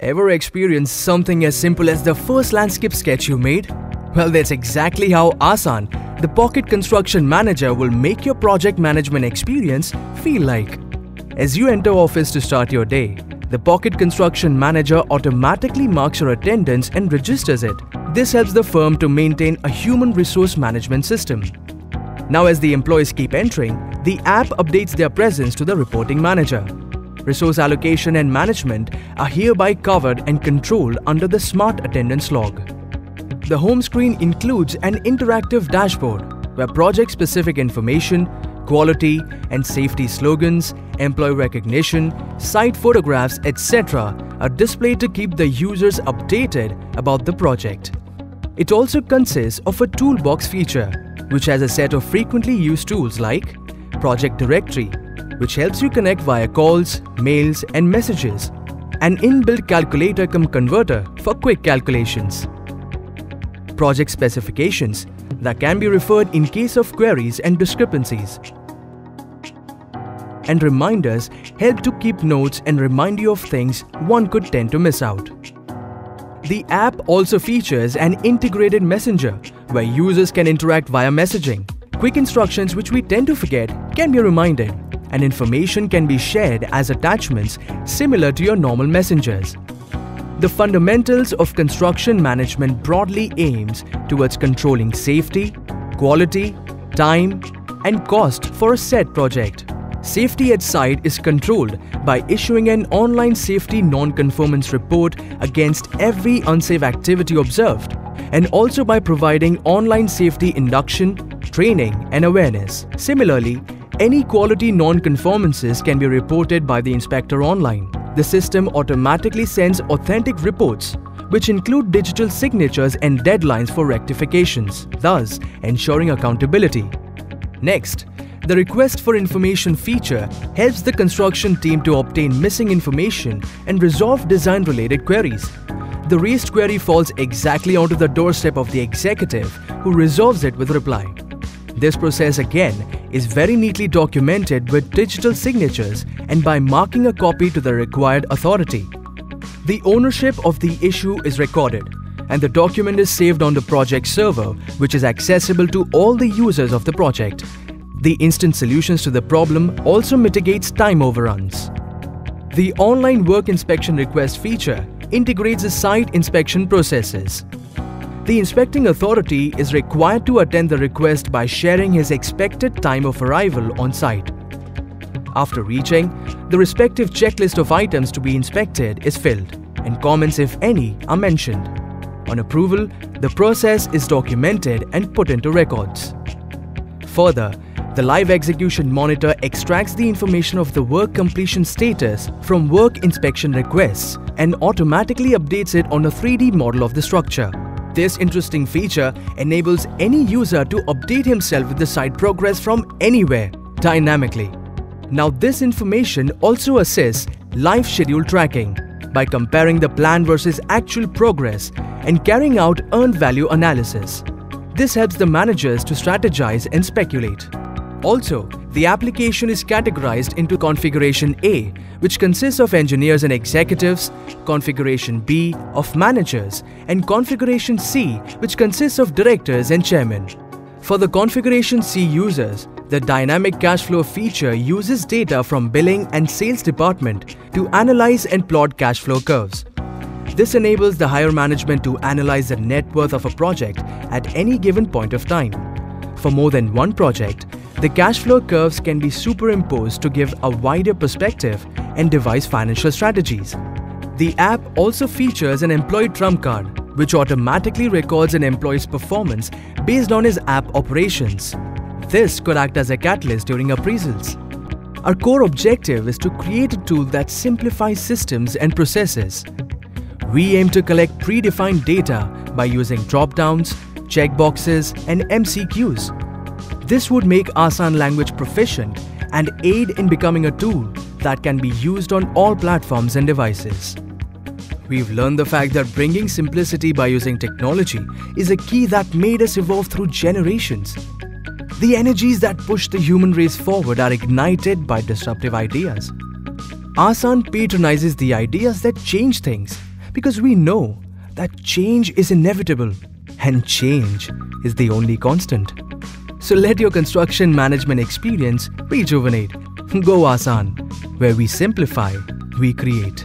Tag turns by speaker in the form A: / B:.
A: Ever experienced something as simple as the first landscape sketch you made? Well, that's exactly how Aasaan, the Pocket Construction Manager will make your project management experience feel like. As you enter office to start your day, the Pocket Construction Manager automatically marks your attendance and registers it. This helps the firm to maintain a human resource management system. Now as the employees keep entering, the app updates their presence to the reporting manager resource allocation and management are hereby covered and controlled under the Smart Attendance Log. The home screen includes an interactive dashboard where project-specific information, quality and safety slogans, employee recognition, site photographs, etc. are displayed to keep the users updated about the project. It also consists of a toolbox feature, which has a set of frequently used tools like Project Directory, which helps you connect via calls, mails and messages. An inbuilt calculator cum converter for quick calculations. Project specifications that can be referred in case of queries and discrepancies. And reminders help to keep notes and remind you of things one could tend to miss out. The app also features an integrated messenger where users can interact via messaging. Quick instructions which we tend to forget can be reminded and information can be shared as attachments similar to your normal messengers. The fundamentals of construction management broadly aims towards controlling safety, quality, time, and cost for a set project. Safety at site is controlled by issuing an online safety non-conformance report against every unsafe activity observed and also by providing online safety induction, training and awareness. Similarly, any quality non-conformances can be reported by the inspector online. The system automatically sends authentic reports which include digital signatures and deadlines for rectifications, thus ensuring accountability. Next, the request for information feature helps the construction team to obtain missing information and resolve design-related queries. The raised query falls exactly onto the doorstep of the executive who resolves it with reply. This process again is very neatly documented with digital signatures and by marking a copy to the required authority. The ownership of the issue is recorded and the document is saved on the project server which is accessible to all the users of the project. The instant solutions to the problem also mitigates time overruns. The online work inspection request feature integrates the site inspection processes. The inspecting authority is required to attend the request by sharing his expected time of arrival on site. After reaching, the respective checklist of items to be inspected is filled and comments if any are mentioned. On approval, the process is documented and put into records. Further, the live execution monitor extracts the information of the work completion status from work inspection requests and automatically updates it on a 3D model of the structure. This interesting feature enables any user to update himself with the site progress from anywhere, dynamically. Now this information also assists live schedule tracking by comparing the plan versus actual progress and carrying out earned value analysis. This helps the managers to strategize and speculate. Also, the application is categorized into Configuration A, which consists of engineers and executives, Configuration B of managers, and Configuration C, which consists of directors and chairmen. For the Configuration C users, the dynamic cash flow feature uses data from billing and sales department to analyze and plot cash flow curves. This enables the higher management to analyze the net worth of a project at any given point of time. For more than one project, the cash flow curves can be superimposed to give a wider perspective and devise financial strategies. The app also features an employee trump card, which automatically records an employee's performance based on his app operations. This could act as a catalyst during appraisals. Our core objective is to create a tool that simplifies systems and processes. We aim to collect predefined data by using drop-downs, checkboxes, and MCQs this would make Aasaan language proficient and aid in becoming a tool that can be used on all platforms and devices. We've learned the fact that bringing simplicity by using technology is a key that made us evolve through generations. The energies that push the human race forward are ignited by disruptive ideas. Aasaan patronizes the ideas that change things because we know that change is inevitable and change is the only constant. So let your construction management experience rejuvenate. Go Aasaan, where we simplify, we create.